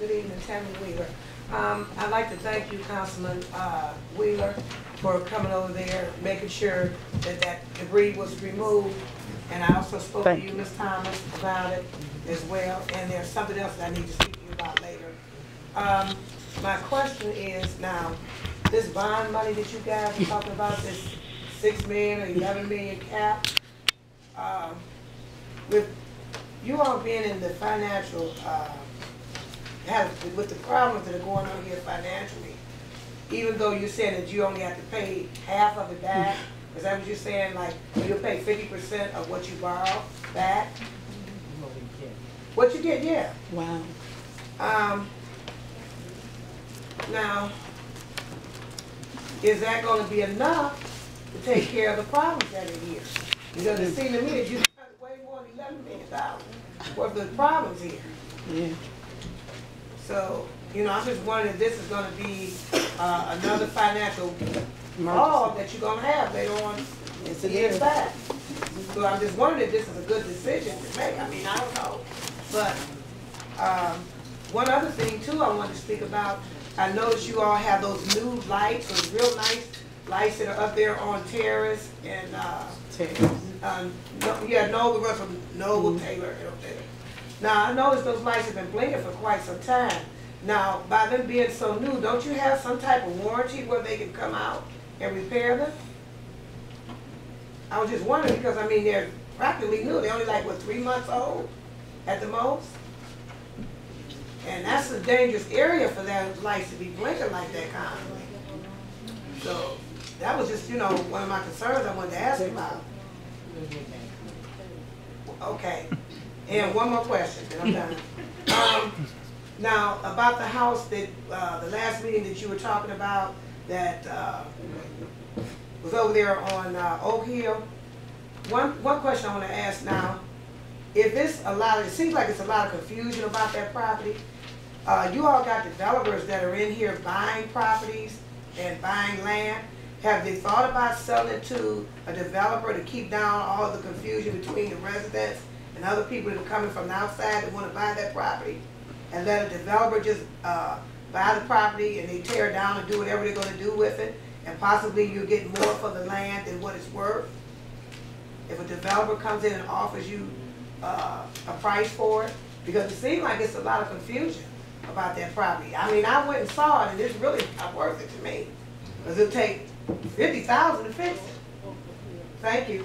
Good evening, Tammy Wheeler. Um, I'd like to thank you, Councilman, uh, Wheeler, for coming over there, making sure that that debris was removed. And I also spoke to you, Ms. Thomas, about it as well, and there's something else that I need to speak to you about later. Um, my question is now, this bond money that you guys are talking about, this six million or eleven million cap, um, with you all being in the financial, uh, have, with the problems that are going on here financially, even though you're saying that you only have to pay half of it back, is that what you're saying, like, you'll pay fifty percent of what you borrow back? What you get, yeah. Wow. Um, now, is that gonna be enough to take care of the problems that are here? Because it seems to me that you got way more than eleven million dollars worth of problems here. Yeah. So, you know, I'm just wondering if this is gonna be, uh, another financial fall that you're gonna have later on Yes, it years back. So I'm just wondering if this is a good decision to make, I mean, I don't know. But, um, one other thing too I wanted to speak about, I noticed you all have those new lights, those real nice lights that are up there on Terrace and, uh, um, no, yeah, Noble, Russell, Noble Taylor, up there. Now, I noticed those lights have been blinking for quite some time. Now, by them being so new, don't you have some type of warranty where they can come out and repair them? I was just wondering, because I mean, they're practically new, they're only like, what, three months old at the most? And that's a dangerous area for that lights to be blinking like that constantly. So, that was just, you know, one of my concerns I wanted to ask about. Okay, and one more question, then I'm done. Um, now, about the house that, uh, the last meeting that you were talking about, that, uh, was over there on, uh, Oak Hill. One, one question I wanna ask now, if it's a lot, it seems like it's a lot of confusion about that property. Uh, you all got developers that are in here buying properties and buying land. Have they thought about selling it to a developer to keep down all the confusion between the residents and other people that are coming from the outside that wanna buy that property? And let a developer just, uh, buy the property and they tear it down and do whatever they're gonna do with it? And possibly you get more for the land than what it's worth? If a developer comes in and offers you, uh, a price for it? Because it seems like it's a lot of confusion about that property. I mean, I went and saw it and it's really not worth it to me. Cause it'll take fifty thousand to fix it. Thank you.